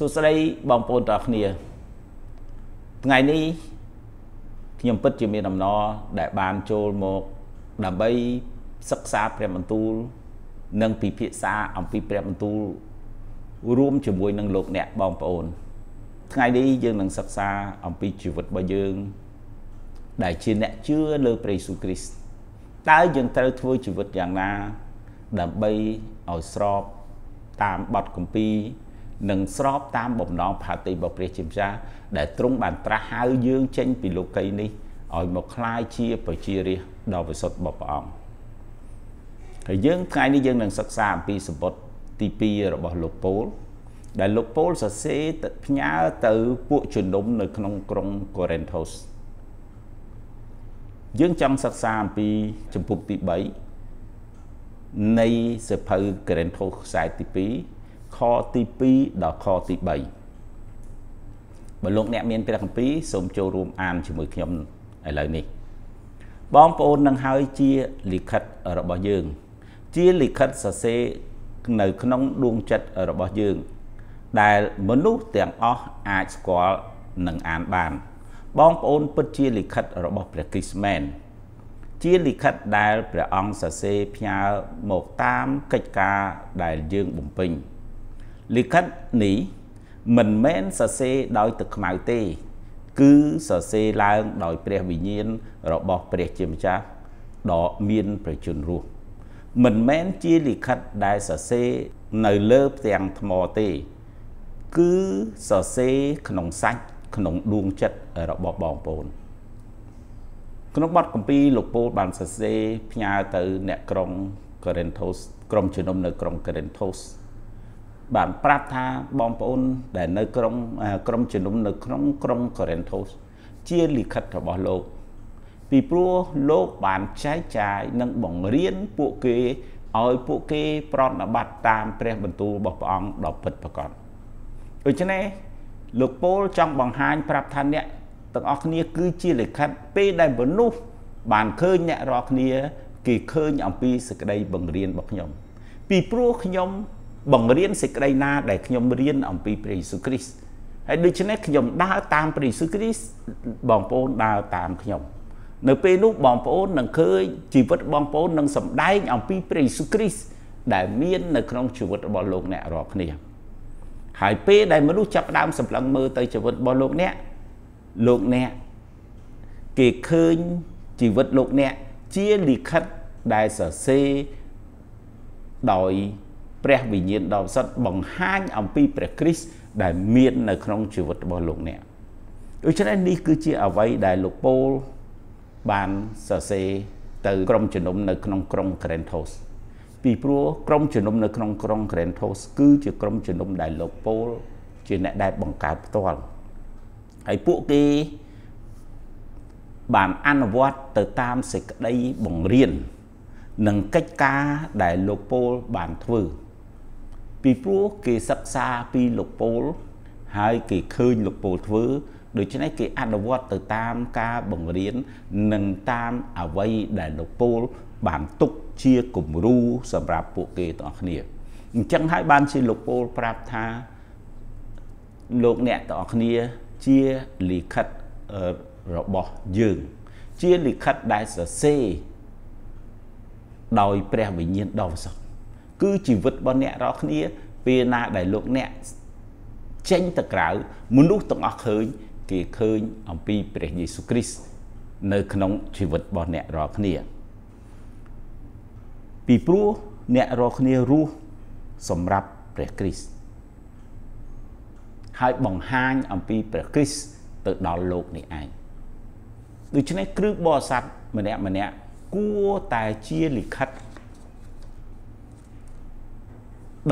សួស្តីបងប្អូនទាំងអស់គ្នាថ្ងៃនេះខ្ញុំពិតជាមានអំណរដែលបានចូលមកដើម្បីសិក្សាព្រះបន្ទូល និងពិភាក្សាអំពីព្រះបន្ទូល រួមជាមួយនឹងលោកអ្នកបងប្អូន ថ្ងៃនេះយើងនឹងសិក្សាអំពីជីវិតរបស់យើង ដែលជាអ្នកជឿលើព្រះយេស៊ូវគ្រីស្ទតើយើងត្រូវធ្វើជីវិតយ៉ាងណា ដើម្បីឲ្យស្របតាមបទគម្ពីរ និងស្របតាមបំណងផាតីរបស់ព្រះជាម្ចាស់ដែលទ្រង់បានត្រាស់ហៅយើងចេញពីលោកីយ៍នេះឲ្យមកคล้ายជាប្រជារាស្ត្រដ៏វិសុទ្ធរបស់ព្រះអង្គហើយយើងថ្ងៃនេះយើងនឹងសិក្សាអំពីសម្បត្តិទី2របស់លោកពូលដែលលោកពូលសរសេរផ្ញើទៅពួកជំនុំនៅក្នុងក្រុងកូរិនថូសយើងចង់សិក្សាអំពីចម្ពោះទី3នៃសភៅកូរិនថូសខ្សែទី2 ខទី2ដល់ខទី3បើលោកអ្នកមានព្រះគម្ពីរសូមចូលរួមអានជាមួយខ្ញុំឥឡូវនេះបងប្អូននឹងហើយជាលិខិតរបស់យើង ជាលិខិតសរសេរនៅក្នុងដួងចិត្តរបស់យើង ដែលមនុស្សទាំងអស់អាចស្គាល់និងអានបាន បងប្អូនពិតជាលិខិតរបស់ព្រះគ្រីស្ទមែនជាលិខិតដែលព្រះអង្គសរសេរផ្ញើមកតាមកិច្ចការដែលយើងបំពេញ លិខិតនេះមិនមែនសរសេរដោយទឹកខ្មៅទេ គឺសរសេរឡើងដោយព្រះវិញ្ញាណរបស់ព្រះជាម្ចាស់ដ៏មានប្រជញ្ញរស់មិនមែនជាលិខិតដែលសរសេរនៅលើផ្ទាំងថ្មទេ គឺសរសេរក្នុងសាច់ក្នុងដួងចិត្តរបស់បងប្អូនក្នុងបទកម្ពីលោកពូលបានសរសេរផ្ញើទៅអ្នកក្រុងកូរិនថូសក្រុមជំនុំនៅក្រុងកូរិនថូស បានប្រាប់ថាបងប្អូនដែលនៅក្រុងក្រុមជំនុំនៅក្នុងក្រុងកូរិនថូសជាលិខិតរបស់លោក ពីព្រោះលោកបានចែកចាយនិងបង្រៀនពួកគេឲ្យពួកគេប្រតិបត្តិតាមព្រះបន្ទូលរបស់ព្រះអង្គដ៏ពិតប្រាកដដូច្នេះលោកពោលចង់បង្ហាញប្រាប់ថាអ្នកទាំងអស់គ្នាគឺជាលិខិតពេលដែលមនុស្សបានឃើញអ្នករាល់គ្នា គេឃើញអំពីសេចក្តីបង្រៀនរបស់ខ្ញុំ ពីព្រោះខ្ញុំ បង្រៀនសេចក្តីណាដែលខ្ញុំរៀនអំពីព្រះយេស៊ូវគ្រីស្ទហើយដូច្នេះខ្ញុំដើរតាមព្រះយេស៊ូវគ្រីស្ទបងប្អូនដើរតាមខ្ញុំនៅពេលនោះបងប្អូននឹងឃើញជីវិតបងប្អូននឹងសម្ដែងអំពីព្រះយេស៊ូវគ្រីស្ទដែលមាននៅក្នុងជីវិតរបស់លោកអ្នករាល់គ្នាហើយពេលដែលមនុស្សចាប់ផ្ដើមសម្លឹងមើលទៅជីវិតរបស់លោកអ្នកលោកអ្នកគេឃើញជីវិតលោកអ្នកជាលិខិតដែលសរសេរដោយ ព្រះវិញ្ញាណដ៏ពិសិដ្ឋបង្ហាញអំពីព្រះគ្រីស្ទដែលមាននៅក្នុងជីវិតរបស់លោកអ្នកដូច្នេះនេះគឺជាអ្វីដែលលោកពូលបានសរសេរទៅក្រុមជំនុំនៅក្នុងក្រុងក្រែនថូសពីព្រោះក្រុមជំនុំនៅក្នុងក្រុងក្រែនថូសគឺជាក្រុមជំនុំដែលលោកពូលជាអ្នកដែលបង្កើតផ្ទាល់ហើយពួកគេបានអនុវត្តទៅតាមសេចក្តីបង្រៀននិងកិច្ចការដែលលោកពូលបានធ្វើ ពីព្រោះគេសិក្សាពីលោកពូល ហើយគេឃើញលោកពូលធ្វើដូច្នេះគេអនុវត្តទៅតាមការបង្រៀននិងតាមអ្វីដែលលោកពូល បានទុកជាគំរូសម្រាប់ពួកគេទាំងអស់គ្នាអញ្ចឹងហើយបានជាលោកពូលប្រាប់ថាលោកអ្នកទាំងអស់គ្នាជាលិខិតរបស់យើង ជាលិខិតដែលសរសេរដោយព្រះវិញ្ញាណដ៏វិសុទ្ធ គឺជីវិតរបស់អ្នករាល់គ្នាពេលណាដែលលោកអ្នកចេញទៅក្រៅមនុស្សទាំងអស់ឃើញ គេឃើញអំពីព្រះយេស៊ូវគ្រីស្ទនៅក្នុងជីវិតរបស់អ្នករាល់គ្នា ពីព្រោះអ្នករាល់គ្នារស់សម្រាប់ព្រះគ្រីស្ទហើយបង្ហាញអំពីព្រះគ្រីស្ទទៅដល់លោកនេះឯងដូច្នេះគ្រឹះបរិស័ទម្នាក់ម្នាក់គួរតែជាលិខិត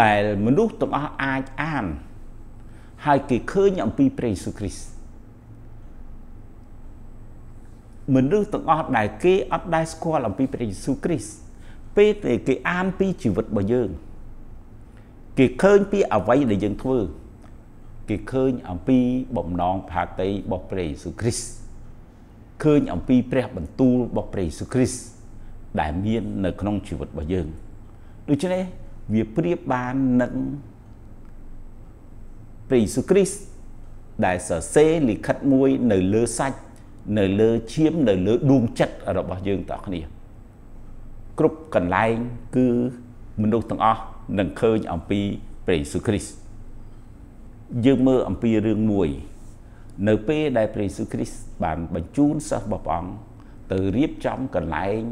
ដែលមនុស្សទាំងអស់អាចអាន ហើយគេឃើញអំពីព្រះយេស៊ូវគ្រីស្ទមនុស្សទាំងអស់ដែលគេអត់ដែលស្គាល់អំពីព្រះយេស៊ូវគ្រីស្ទពេលដែលគេអានពីជីវិតរបស់យើង គេឃើញពីអ្វីដែលយើងធ្វើ គេឃើញអំពីបំណងផាតីរបស់ព្រះយេស៊ូវគ្រីស្ទឃើញអំពីព្រះបន្ទូលរបស់ព្រះយេស៊ូវគ្រីស្ទដែលមាននៅក្នុងជីវិតរបស់យើងដូច្នេះ វាប្រៀបបាននឹងព្រះយេស៊ូវគ្រីស្ទដែលសរសេរលិខិតមួយនៅលើសាច់នៅលើឈាមនៅលើដួងចិត្តរបស់យើងតគ្នាគ្រប់កន្លែងគឺមនុស្សទាំងអស់នឹងឃើញអំពីព្រះយេស៊ូវគ្រីស្ទយើងមើលអំពីរឿងមួយ នៅពេលដែលព្រះយេស៊ូវគ្រីស្ទបានបញ្ជូនសិស្សរបស់ព្រះអង្គទៅរៀបចំកន្លែង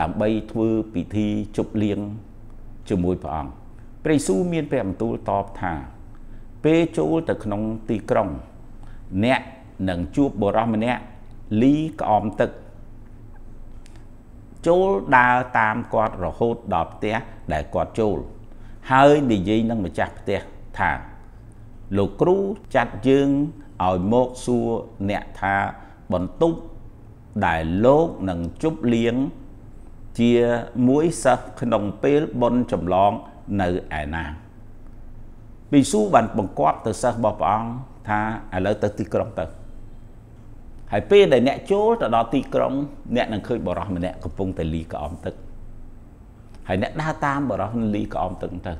ដើម្បីធ្វើពិធីជប់លៀង ជាមួយព្រះអង្គព្រះយេស៊ូវមានព្រះបន្ទូលតបថា ពេលចូលទៅក្នុងទីក្រុង អ្នកនឹងជួបបុរសម្នាក់លីក្អមទឹក ចូលដើរតាមគាត់រហូតដល់ផ្ទះដែលគាត់ចូល ហើយនិយាយនឹងម្ចាស់ផ្ទះថាលោកគ្រូចាត់យើងឲ្យមកសួរអ្នកថាបន្ទប់ដែលលោកនឹងជប់លៀង ជាមួយសិស្សក្នុងពេលបុណ្យចម្លងនៅឯណាពីស៊ូបានបង្គាប់ទៅសិស្សរបស់ព្រះអង្គថាឥឡូវទៅទីក្រុងទៅហើយពេលដែលអ្នកចូលទៅដល់ទីក្រុង អ្នកនឹងឃើញបរោះម្នាក់កំពុងតែលីក្អមទឹកហើយអ្នកដើរតាមបរោះលីក្អមទឹកទៅ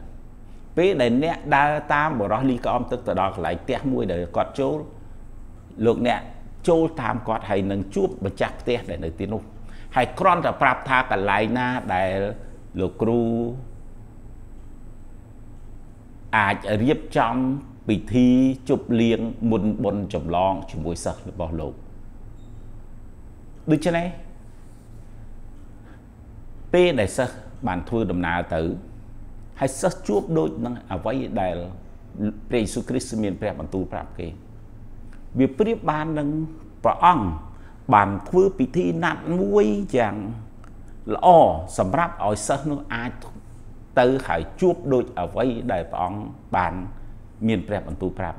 ពេលដែលអ្នកដើរតាមបរោះលីក្អមទឹកទៅដល់កន្លែងផ្ទះមួយដែលគាត់ចូលលោកអ្នកចូលតាមគាត់ហើយនឹងជួបម្ចាស់ផ្ទះដែលនៅទីនោះ ហើយគ្រាន់តែប្រាប់ថាកន្លែងណាដែលលោកគ្រូអាចរៀបចំពិធីជប់លៀងមុនបុណ្យចម្លងជាមួយសិស្សរបស់លោកដូច្នេះពេលដែលសិស្សបានធ្វើដំណើរទៅហើយសិស្សជួបដូចនឹងអ្វីដែលព្រះយេស៊ូវគ្រីស្ទមានព្រះបន្ទូលប្រាប់គេវាប្រៀបបាននឹងព្រះអង្គ បានធ្វើពិធីណាត់មួយយ៉ាងល្អសម្រាប់ឲ្យសិស្សនោះអាចទៅហើយជួបដូចអ្វីដែលព្រះអង្គបានមានព្រះបន្ទូលប្រាប់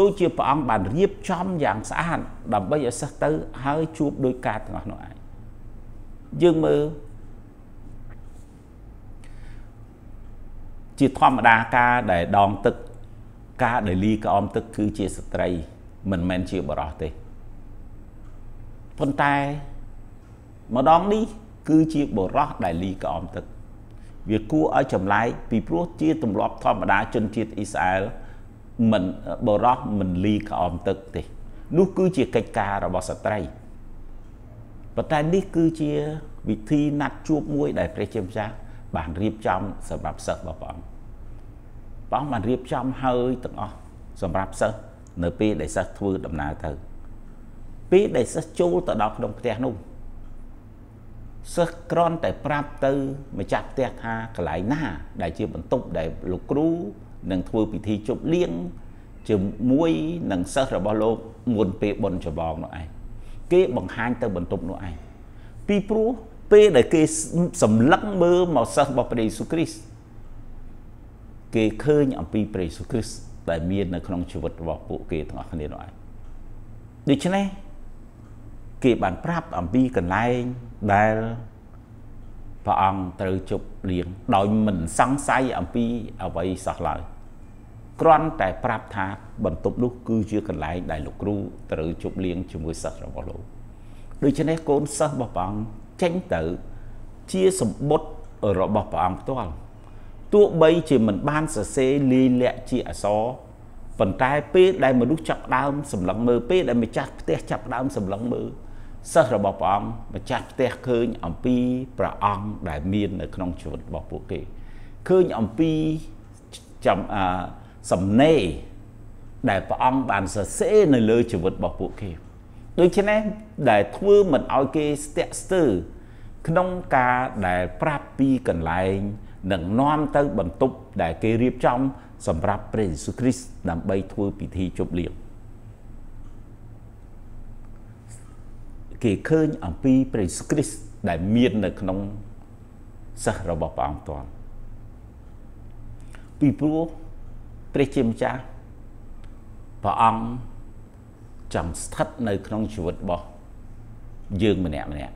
ដូចជាព្រះអង្គបានរៀបចំយ៉ាងស្អាតដើម្បីឲ្យសិស្សទៅហើយជួបដោយការទាំងអស់នោះឯងយើងមើលជាធម្មតាការដែលដងទឹក ការដែលលីក្អមទឹកគឺជាស្ត្រី មិនមែនជាបរោះទេ ប៉ុន្តែម្ដងនេះគឺជាបរោះដែលលីក្អមទឹកវាគួរឲ្យចម្លែកពីព្រោះជាទម្លាប់ធម្មតាជនជាតិអ៊ីស្រាអែលមិនបរោះមិនលីក្អមទឹកទេនោះគឺជាកិច្ចការរបស់ស្ត្រីប៉ុន្តែនេះគឺជាវិធីណាត់ជួបមួយដែលព្រះជាម្ចាស់បានរៀបចំសម្រាប់សិស្សរបស់ព្រះអង្គព្រះអង្គបានរៀបចំហើយទាំងអស់សម្រាប់សិស្សនៅពេលដែលសិស្សធ្វើដំណើរទៅ ពេលដែលសិស្សចូលទៅដល់ក្នុងផ្ទះនោះសិស្សក្រន់តែប្រាប់ទៅម្ចាស់ផ្ទះថាកន្លែងណា ដែលជាបន្ទប់ដែលលោកគ្រូនឹងធ្វើពិធីជប់លៀងជាមួយនឹងសិស្សរបស់លោកមុនពេលបុណ្យច្បងនោះឯងគេបង្ហាញទៅបន្ទប់នោះឯងពីព្រោះពេលដែលគេសម្លឹងមើលមកសិស្សរបស់ព្រះយេស៊ូវគ្រីស្ទគេឃើញអំពីព្រះយេស៊ូវគ្រីស្ទដែលមាននៅក្នុងជីវិតរបស់ពួកគេទាំងអស់គ្នានោះឯងដូច្នេះ គេបានប្រាប់អំពីកន្លែងដែលព្រះអង្គត្រូវជប់លៀងដោយមិនសង្ស័យអំពីអ្វីសោះឡើយគ្រាន់តែប្រាប់ថាបន្ទប់នោះគឺជាកន្លែងដែលលោកគ្រូត្រូវជប់លៀងជាមួយសិស្សរបស់លោកដូច្នេះកូនសិស្សរបស់ព្រះអង្គចេញទៅជាសម្បត្តិរបស់ព្រះអង្គផ្ទាល់ទោះបីជាមិនបានសរសេរលាយលាក់ជាអក្សរប៉ុន្តែពេលដែលមនុស្សចាប់ដើមសម្លឹងមើលពេលដែលម្ចាស់ផ្ទះចាប់ដើមសម្លឹងមើល សិស្សរបស់ព្រះអង្គម្ចាស់ផ្ទះឃើញអំពីព្រះអង្គដែលមាននៅក្នុងជីវិតរបស់ពួកគេឃើញអំពីចំអសំណេរដែលព្រះអង្គបានសរសេរនៅលើជីវិតរបស់ពួកគេដូច្នេះដែលធ្វើមិនឲ្យគេស្ទាក់ស្ទើរក្នុងការដែលប្រាប់ពីកន្លែងនឹងនាំទៅបន្ទប់ដែលគេរៀបចំសម្រាប់ព្រះយេស៊ូវគ្រីស្ទដើម្បីធ្វើពិធីជប់លៀង គេឃើញអំពីព្រះយេស៊ូវគ្រីស្ទដែលមាននៅក្នុងសិស្សរបស់ព្រះអង្គផ្ទាល់ពីព្រោះព្រះជាម្ចាស់ព្រះអង្គចង់ស្ថិតនៅក្នុងជីវិតរបស់យើងម្នាក់ម្នាក់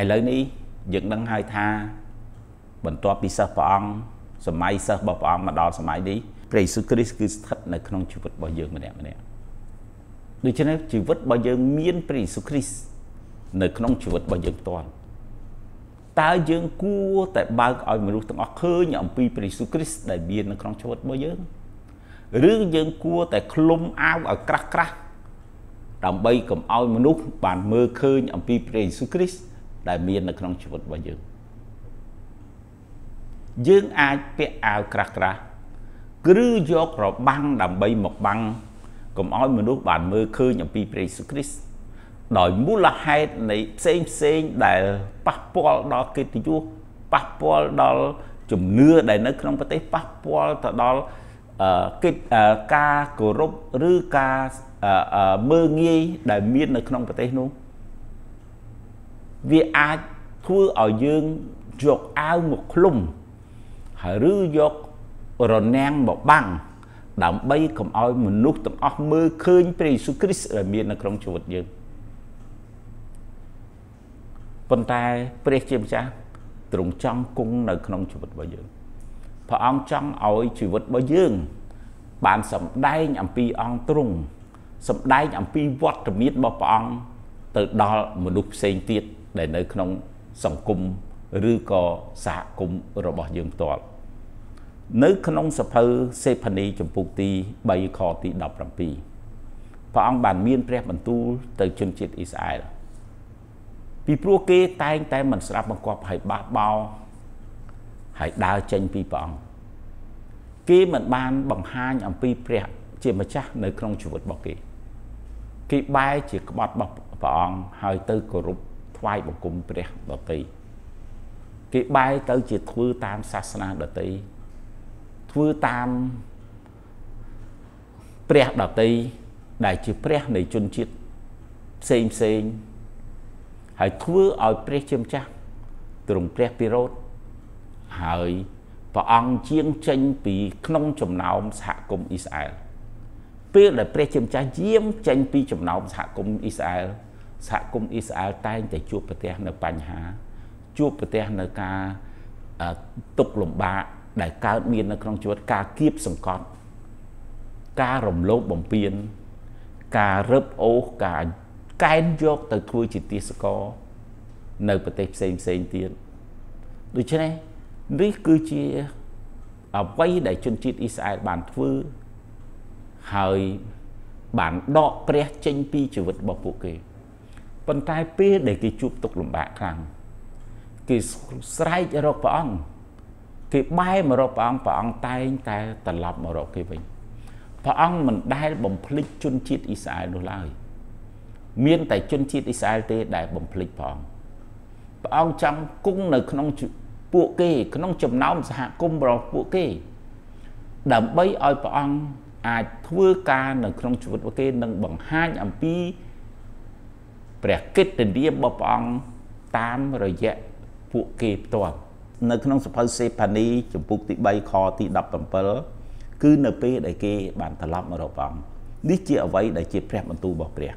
ឥឡូវនេះយើងដឹងហើយថា បន្ទាប់ពីសិស្សព្រះអង្គសម័យសិស្សរបស់ព្រះអង្គមកដល់សម័យនេះព្រះយេស៊ូវគ្រីស្ទគឺស្ថិតនៅក្នុងជីវិតរបស់យើងម្នាក់ម្នាក់ ដូច្នេះជីវិតរបស់យើងមានព្រះយេស៊ូវគ្រីស្ទនៅក្នុងជីវិតរបស់យើងផ្ទាល់តើយើងគួរតែបើកឲ្យមនុស្សទាំងអស់ឃើញអំពីព្រះយេស៊ូវគ្រីស្ទដែលមាននៅក្នុងជីវិតរបស់យើងឬយើងគួរតែឃ្លុំអាវឲ្យក្រាស់ក្រាស់ដើម្បីកុំឲ្យមនុស្សបានមើលឃើញអំពីព្រះយេស៊ូវគ្រីស្ទដែលមាននៅក្នុងជីវិតរបស់យើងយើងអាចពាក់អាវក្រាស់ក្រាស់ឬយករបាំងដើម្បីមកបាំង កុំឲ្យមនុស្សបានមើលឃើញអំពីព្រះយេស៊ូវគ្រីស្ទដោយមូលហេតុនៃផ្សេងផ្សេងដែលប៉ះពាល់ដល់កិត្តិយសប៉ះពាល់ដល់ជំនឿដែលនៅក្នុងប្រទេសប៉ះពាល់ទៅដល់កិច្ចការគោរពឬការមើងងាយដែលមាននៅក្នុងប្រទេសនោះវាអាចធ្វើឲ្យយើងយកអាវមកឃ្លុំហើយឬយករនាំងមកបាំង ដើម្បីកុំឲ្យមនុស្សទាំងអស់មើលឃើញព្រះយេស៊ូវគ្រីស្ទដែលមាននៅក្នុងជីវិតយើងប៉ុន្តែព្រះជាម្ចាស់ទ្រង់ចង់គង់នៅក្នុងជីវិតរបស់យើងព្រះអង្គចង់ឲ្យជីវិតរបស់យើង បានសម្ដែងអំពីអង្គទ្រង់សម្ដែងអំពីវត្តមានរបស់ព្រះអង្គទៅដល់មនុស្សផ្សេងទៀតដែលនៅក្នុងសង្គមឬក៏សហគមន៍របស់យើងផ្ទាល់ នៅក្នុងសភៅសេផានីចំពុកទី3ខទី17ព្រះអង្គបានមានព្រះបន្ទូលទៅជនជាតិអ៊ីស្រាអែលពីព្រោះគេតែងតែមិនស្ដាប់បង្គាប់ហើយបះបោហើយដើរចេញពីព្រះអង្គគេមិនបានបង្ហាញអំពីព្រះជាម្ចាស់នៅក្នុងជីវិតរបស់គេគេបែរជាក្បត់របស់ព្រះអង្គហើយទៅគោរពថ្វាយបង្គំព្រះដតីគេបែរទៅជាធ្វើតាមសាសនាដតី ធ្វើតាមព្រះដតីដែលជាព្រះនៃជនជាតិផ្សេងផ្សេងហើយធ្វើឲ្យព្រះជាម្ចាស់ទ្រង់ព្រះពិរោធហើយព្រះអង្គជាងចេញពីក្នុងចំណោមសហគមន៍អ៊ីស្រាអែលពេលដែលព្រះជាម្ចាស់យាមចេញពីចំណោមសហគមន៍អ៊ីស្រាអែលសហគមន៍អ៊ីស្រាអែលតែងតែជួបប្រទះនៅបញ្ហា ជួបប្រទះនៅការទុកលំបាក ដែលកើតមាននៅក្នុងជីវិតការគៀបសង្កត់ការរំលោភបំពាន ការរឹបអូសការកែនយកទៅធ្វើជាទាសករនៅប្រទេសផ្សេងផ្សេងទៀតដូច្នេះនេះគឺជាអ្វីដែលជនជាតិអ៊ីស្រាអែលបានធ្វើហើយបានដកព្រះចេញពីជីវិតរបស់ពួកគេប៉ុន្តែពេលដែលគេជួបទុក្ខលំបាកខ្លាំងគេស្រែករកព្រះអង្គ គេបែរមករកព្រះអង្គព្រះអង្គតែងតែត្រឡប់មករកគេវិញព្រះអង្គមិនដែលបំភ្លេចជនជាតិអ៊ីស្រាអែលនោះឡើយមានតែជនជាតិអ៊ីស្រាអែលទេដែលបំភ្លេចព្រះអង្គព្រះអង្គចង់គង់នៅក្នុងពួកគេ ក្នុងចំណោមសហគមន៍របស់ពួកគេ ដើម្បីឲ្យព្រះអង្គអាចធ្វើការនៅក្នុងជីវិតរបស់គេនិងបង្ហាញអំពីព្រះកិត្តិនាមរបស់ព្រះអង្គតាមរយៈពួកគេផ្ទាល់ នៅក្នុងសភៅសេផានីចំពុកទី3ខទី17គឺនៅពេលដែលគេបានត្រឡប់មករកព្រះអង្គនេះជាអ្វីដែលជាព្រះបន្ទូលរបស់ព្រះ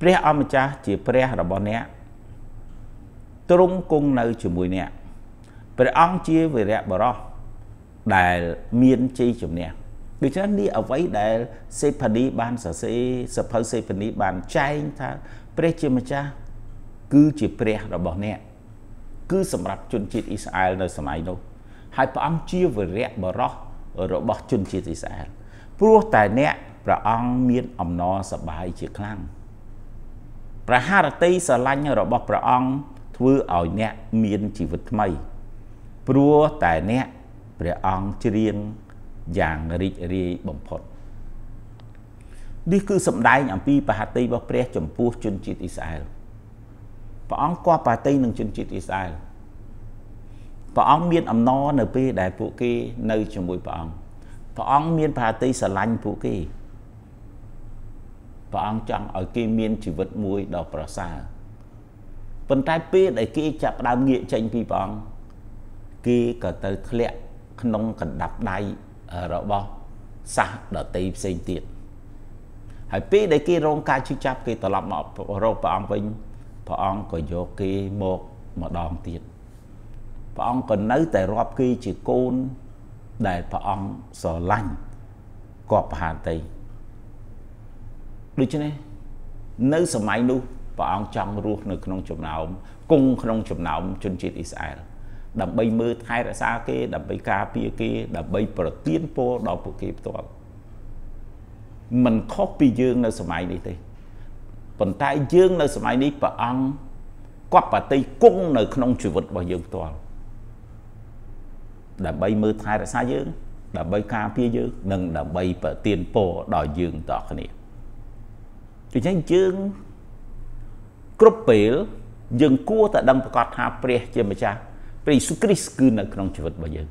ព្រះអម្ចាស់ជាព្រះរបស់អ្នកទ្រង់គង់នៅជាមួយអ្នកព្រះអង្គជាវីរៈបរោះដែលមានជ័យជំនះដូច្នេះនេះអ្វីដែលសេផានីបានសរសេរសភៅសេផានីបានចែងថាព្រះជាម្ចាស់គឺជាព្រះរបស់អ្នក គឺសម្រាប់ជនជាតិអ៊ីស្រាអែលនៅសម័យនោះហើយព្រះអង្គជាវីរៈបរោះរបស់ជនជាតិអ៊ីស្រាអែលព្រោះតែអ្នកព្រះអង្គមានអំណរសប្បាយជាខ្លាំងព្រះハរតីស្រឡាញ់របស់ព្រះអង្គធ្វើឲ្យអ្នកមានជីវិតថ្មី ព្រោះតែអ្នកព្រះអង្គច្រៀងយ៉ាងរីករាយបំផុតនេះគឺសម្ដែងអំពីបហតិរបស់ព្រះចំពោះជនជាតិអ៊ីស្រាអែល ព្រះអង្គគប់បហតិនឹងជនជាតិអ៊ីស្រាអែលព្រះអង្គមានអំណរនៅពេលដែលពួកគេនៅជាមួយព្រះអង្គព្រះអង្គមានបហតិស្រឡាញ់ពួកគេព្រះអង្គចង់ឲ្យគេមានជីវិតមួយដ៏ប្រសើរប៉ុន្តែពេលដែលគេចាប់ផ្ដើមងាកចេញពីព្រះអង្គគេក៏ទៅធ្លាក់ក្នុងកណ្ដាប់ដៃរបស់សាសដតីផ្សេងទៀតហើយពេលដែលគេរងការជិះចាប់គេត្រឡប់មករកព្រះអង្គវិញ ព្រះអង្គក៏យកគេមកម្ដងទៀតព្រះអង្គក៏នៅតែរាប់គេជាកូនដែលព្រះអង្គស្រឡាញ់គប់បហាតីដូច្នេះនៅសម័យនោះព្រះអង្គចង់រស់នៅក្នុងចំណោមគង់ក្នុងចំណោមជនជាតិអ៊ីស្រាអែលដើម្បីមើលថែរក្សាគេ ដើម្បីការពារគេ ដើម្បីប្រទានពរដល់ពួកគេផ្ទាល់มันខុសពីយើងនៅសម័យនេះទេ ប៉ុន្តែយើងនៅសម័យនេះព្រះអង្គគប់បតីគង់នៅក្នុងជីវិតរបស់យើងផ្ទាល់ដើម្បីមើលថែរក្សាយើង ដើម្បីការពារយើងនិងដើម្បីប្រទានពរដល់យើងតគ្នាដូច្នេះយើងគ្រប់ពេលយើងគួរតែដឹងប្រកាសថាព្រះជាម្ចាស់ព្រះយេស៊ូវគ្រីស្ទគឺនៅក្នុងជីវិតរបស់យើង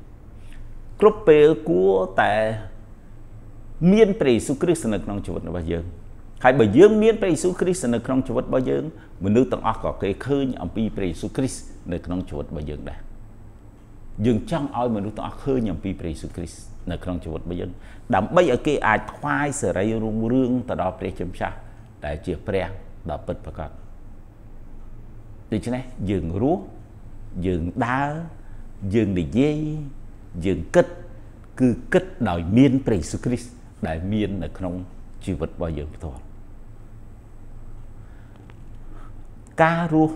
គ្រប់ពេលគួរតែមានព្រះយេស៊ូវគ្រីស្ទនៅក្នុងជីវិតរបស់យើង ហើយបើយើងមានព្រះយេស៊ូវគ្រីស្ទនៅក្នុងជីវិតរបស់យើងមនុស្សទាំងអស់ក៏គេឃើញអំពីព្រះយេស៊ូវគ្រីស្ទនៅក្នុងជីវិតរបស់យើងដែរយើងចង់ឲ្យមនុស្សទាំងអស់ឃើញអំពីព្រះយេស៊ូវគ្រីស្ទនៅក្នុងជីវិតរបស់យើងដើម្បីឲ្យគេអាចថ្វាយសេរីរុងរឿងទៅដល់ព្រះជាម្ចាស់ដែលជាព្រះដ៏ពិតប្រាកដដូច្នេះយើងរស់យើងដើរយើងនិយាយយើងគិត គឺគិតដោយមានព្រះយេស៊ូវគ្រីស្ទដែលមាននៅក្នុងជីវិតរបស់យើងផ្ទាល់ ការរស់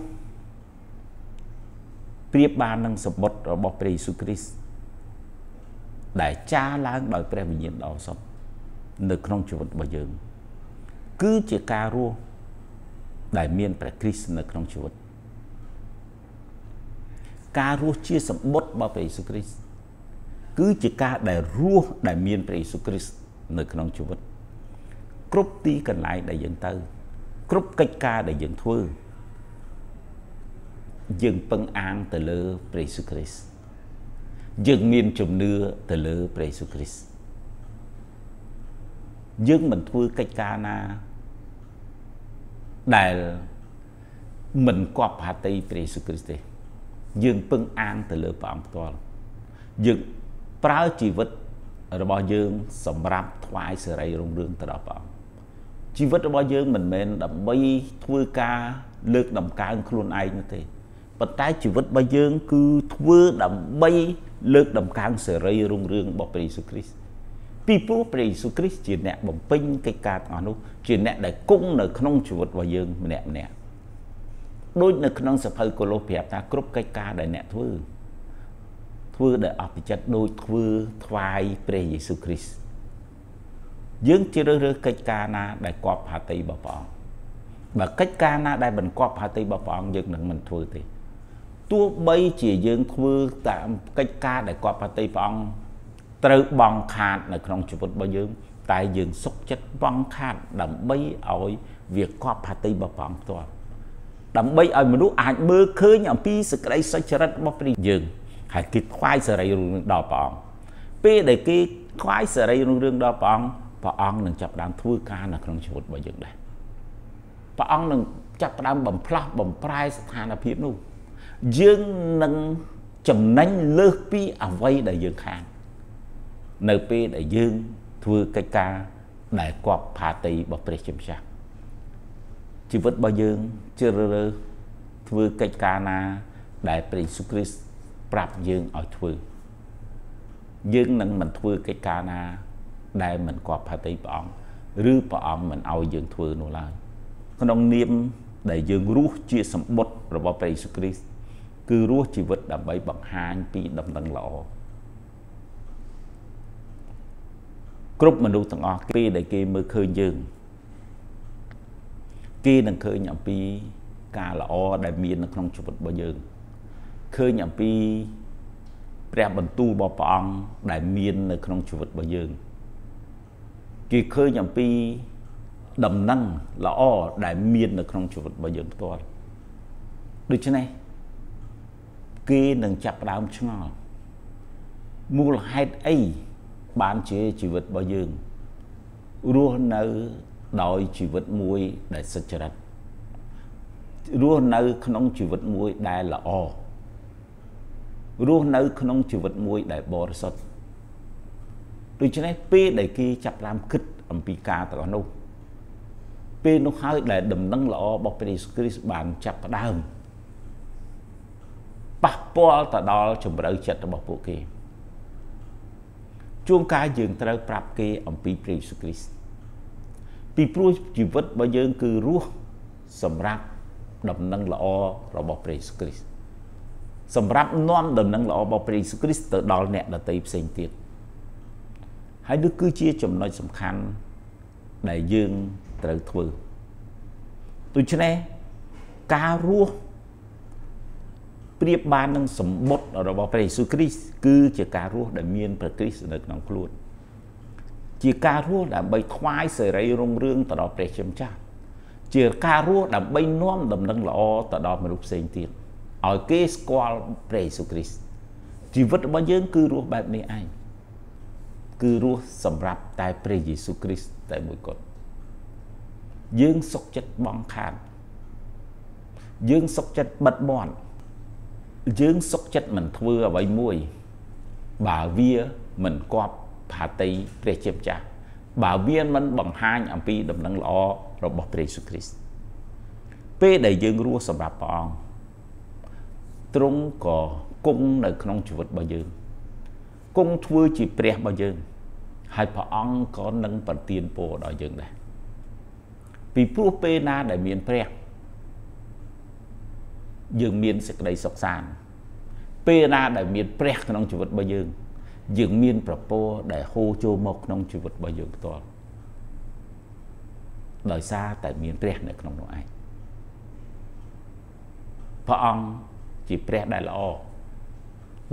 ប្រៀបបាននឹងសម្បត្តិរបស់ព្រះយេស៊ូវគ្រីស្ទដែលចារឡើងដោយព្រះវិញ្ញាណដ៏សុទ្ធនៅក្នុងជីវិតរបស់យើង គឺជាការរស់ដែលមានព្រះគ្រីស្ទនៅក្នុងជីវិតការរស់ជាសម្បត្តិរបស់ព្រះយេស៊ូវគ្រីស្ទគឺជាការដែលរស់ដែលមានព្រះយេស៊ូវគ្រីស្ទនៅក្នុងជីវិត គ្រប់ទីកន្លែងដែលយើងទៅ គ្រប់កិច្ចការដែលយើងធ្វើ យើងពឹងអាងទៅលើព្រះយេស៊ូវគ្រីស្ទយើងមានជំនឿទៅលើព្រះយេស៊ូវគ្រីស្ទយើងមិនធ្វើកិច្ចការណាដែលមិនគប់ផាតីព្រះយេស៊ូវគ្រីស្ទទេយើងពឹងអាងទៅលើព្រះអង្គផ្ទាល់យើងប្រើជីវិតរបស់យើងសម្រាប់ថ្វាយសេរីរុងរឿងទៅដល់ព្រះអង្គជីវិតរបស់យើងមិនមែនដើម្បីធ្វើការលើកដំកើងខ្លួនឯងនោះទេ ប៉ុន្តែជីវិតរបស់យើង គឺធ្វើដើម្បីលើកដំកើងសេរីរុងរឿងរបស់ព្រះយេស៊ូវគ្រីស្ទពីព្រោះព្រះយេស៊ូវគ្រីស្ទជាអ្នកបំពេញកិច្ចការទាំងអស់នោះជាអ្នកដែលគង់នៅក្នុងជីវិតរបស់យើងម្នាក់ម្នាក់ដូចនៅក្នុងសភៅកូឡូសប្រាប់ថាគ្រប់កិច្ចការដែលអ្នកធ្វើធ្វើដោយអស់ពីចិត្តដូចធ្វើថ្វាយព្រះយេស៊ូវគ្រីស្ទយើងជ្រើសរើសកិច្ចការណាដែលគប់ផាតីរបស់ព្រះអង្គបើកិច្ចការណាដែលមិនគប់ផាតីរបស់ព្រះអង្គយើងនឹងមិនធ្វើទេ ទោះបីជាយើងធ្វើតាមកិច្ចការដែលគប់ផាតីព្រះអង្គត្រូវបង់ខាតនៅក្នុងជីវិតរបស់យើង តែយើងសុខចិត្តបង់ខាតដើម្បីឲ្យវាគប់ផាតីរបស់ព្រះអង្គផ្ទាល់ដើម្បីឲ្យមនុស្សអាចមើលឃើញអំពីសេចក្តីសុចរិតរបស់ព្រះយើងហើយគេថ្វាយសេរីរុងរឿងដល់ព្រះអង្គពេលដែលគេថ្វាយសេរីរុងរឿងដល់ព្រះអង្គព្រះអង្គនឹងចាប់ផ្ដើមធ្វើការនៅក្នុងជីវិតរបស់យើងដែរព្រះអង្គនឹងចាប់ផ្ដើមបំផ្លាស់បំប្រែស្ថានភាពនោះ យើងនឹងចំណេញលើសពីអ្វីដែលយើងខាននៅពេលដែលយើងធ្វើកិច្ចការដែលគប់ផាតីរបស់ព្រះជាម្ចាស់ជីវិតរបស់យើងជ្រើសរើសធ្វើកិច្ចការណាដែលព្រះយេស៊ូវគ្រីស្ទប្រាប់យើងឲ្យធ្វើយើងនឹងមិនធ្វើកិច្ចការណាដែលមិនគប់ផតិព្រះអង្គឬព្រះអង្គមិនឲ្យយើងធ្វើនោះឡើយក្នុងនាមដែលយើងរស់ជាសម្បត្តិរបស់ព្រះយេស៊ូវគ្រីស្ទ គឺរស់ជីវិតដើម្បីបង្ហាញពីដំណឹងល្អគ្រប់មនុស្សទាំងអស់ពេលដែលគេមើលឃើញយើងគេនឹងឃើញអំពីការល្អដែលមាននៅក្នុងជីវិតរបស់យើងឃើញអំពីព្រះបន្ទូលរបស់ព្រះអង្គដែលមាននៅក្នុងជីវិតរបស់យើងគេឃើញអំពីដំណឹងល្អដែលមាននៅក្នុងជីវិតរបស់យើងផ្ទាល់ដូច្នេះ គេនឹងចាប់ផ្ដើមឆ្ងល់មូលហេតុអីបានជាជីវិតរបស់យើងរស់នៅដោយជីវិតមួយដែលសុចរិតរស់នៅក្នុងជីវិតមួយដែលល្អរស់នៅក្នុងជីវិតមួយដែលបរិសុទ្ធដូច្នេះពេលដែលគេចាប់ផ្ដើមគិតអំពីការទាំងនោះពេលនោះហើយដែលដំណឹងល្អរបស់ព្រះយេស៊ូវគ្រីស្ទបានចាប់ផ្ដើម ប៉ះពាល់ទៅដល់ជំរឿចិត្តរបស់ពួកគេជួនកាលយើងត្រូវប្រាប់គេអំពីព្រះយេស៊ូវគ្រីស្ទពីព្រោះជីវិតរបស់យើងគឺរស់សម្រាប់ដំណឹងល្អរបស់ព្រះយេស៊ូវគ្រីស្ទសម្រាប់នាំដំណឹងល្អរបស់ព្រះយេស៊ូវគ្រីស្ទទៅដល់អ្នកដទៃផ្សេងទៀតហើយនេះគឺជាចំណុចសំខាន់ដែលយើងត្រូវធ្វើដូច្នេះការរស់ ប្រៀបបាននឹងសម្បត្តិរបស់ព្រះយេស៊ូវគ្រីស្ទគឺជាការរស់ដែលមានព្រះគ្រីស្ទនៅក្នុងខ្លួន ជាការរស់ដើម្បីថ្វាយសេរីរុងរឿងទៅដល់ព្រះជាម្ចាស់ជាការរស់ដើម្បីនាំដំណឹងល្អទៅដល់មនុស្សផ្សេងទៀតឲ្យគេស្គាល់ព្រះយេស៊ូវគ្រីស្ទជីវិតរបស់យើងគឺរស់បែបនេះឯងគឺរស់សម្រាប់តែព្រះយេស៊ូវគ្រីស្ទតែមួយគត់យើងសុខចិត្តបង់ខាតយើងសុខចិត្តបិទមាត់ យើងសុខចិត្តមិនធ្វើអ្វីមួយ បើវាមិនគប់ផាតីព្រះជាម្ចាស់បើវាមិនបង្ហាញអំពីដំណឹងល្អរបស់ព្រះយេស៊ូវគ្រីស្ទពេលដែលយើងរស់សម្រាប់ព្រះអង្គទ្រង់ក៏គង់នៅក្នុងជីវិតរបស់យើងគង់ធ្វើជាព្រះរបស់យើង ហើយព្រះអង្គក៏នឹងប្រទានពរដល់យើងដែរពីព្រោះពេលណាដែលមានព្រះ យើងមានសេចក្តីសុខសាន្តពេលណាដែលមានព្រះក្នុងជីវិតរបស់យើង យើងមានប្រពោដែលហូរចូលមកក្នុងជីវិតរបស់យើងផ្ទាល់ដោយសារតែមានព្រះនៅក្នុងនោះឯងព្រះអង្គជាព្រះដែលល្អ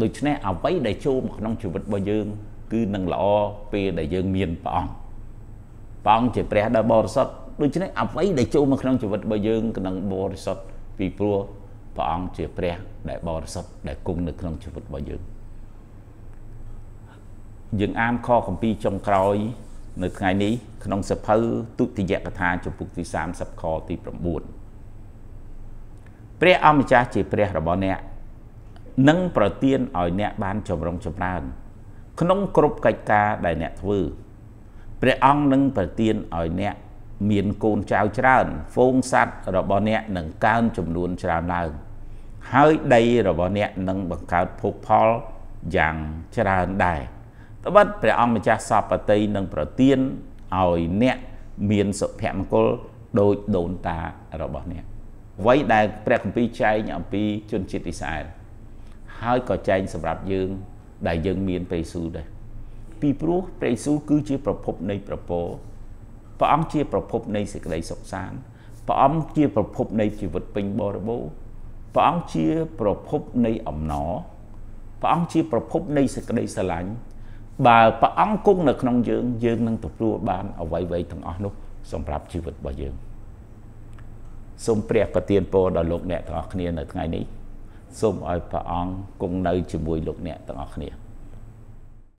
ដូច្នេះអ្វីដែលចូលមកក្នុងជីវិតរបស់យើង គឺនឹងល្អពេលដែលយើងមានព្រះអង្គព្រះអង្គជាព្រះដែលបរិសុទ្ធដូច្នេះអ្វីដែលចូលមកក្នុងជីវិតរបស់យើងគឺនឹងបរិសុទ្ធពីព្រោះ ព្រះអង្គជាព្រះដែលបរិសុទ្ធដែលគង់នៅក្នុងជីវិតរបស់យើងយើងអានខគម្ពីរចុងក្រោយ នៅថ្ងៃនេះក្នុងសភៅទុតិយកថាចំពុកទី30ខទី9ព្រះអម្ចាស់ជាព្រះរបស់អ្នកនឹងប្រទានឲ្យអ្នកបានចម្រុងចម្រើន ក្នុងគ្រប់កិច្ចការដែលអ្នកធ្វើព្រះអង្គនឹងប្រទានឲ្យអ្នកមានកូនចៅច្រើនហ្វូងសัตว์របស់អ្នកនឹងកើនចំនួនច្រើនឡើង ហើយដីរបស់អ្នកនឹងបង្កើតភោគផលយ៉ាងច្រើនដែរត្បិតព្រះអង្គម្ចាស់សពតិនឹងប្រទានឲ្យអ្នកមានសុភមង្គលដោយដូនតារបស់អ្នកអ្វីដែលព្រះគម្ពីរចែងអំពីជនជាតិអ៊ីស្រាអែលហើយក៏ចែងសម្រាប់យើង ដែលយើងមានព្រះយេស៊ូវដែរពីព្រោះព្រះយេស៊ូវគឺជាប្រភពនៃប្រពោព្រះអង្គជាប្រភពនៃសេចក្តីសុខសាន្តព្រះអង្គជាប្រភពនៃជីវិតពេញបរិបូរណ៍ ព្រះអង្គជាប្រភពនៃអំណរព្រះអង្គជាប្រភពនៃសេចក្តីស្រឡាញ់បើព្រះអង្គគង់នៅក្នុងយើងយើងនឹងទទួលបានអ្វីៗទាំងអស់នោះសម្រាប់ជីវិតរបស់យើងសូមព្រះប្រទានពរដល់លោកអ្នកទាំងអស់គ្នានៅថ្ងៃនេះសូមឲ្យព្រះអង្គគង់នៅជាមួយលោកអ្នកទាំងអស់គ្នា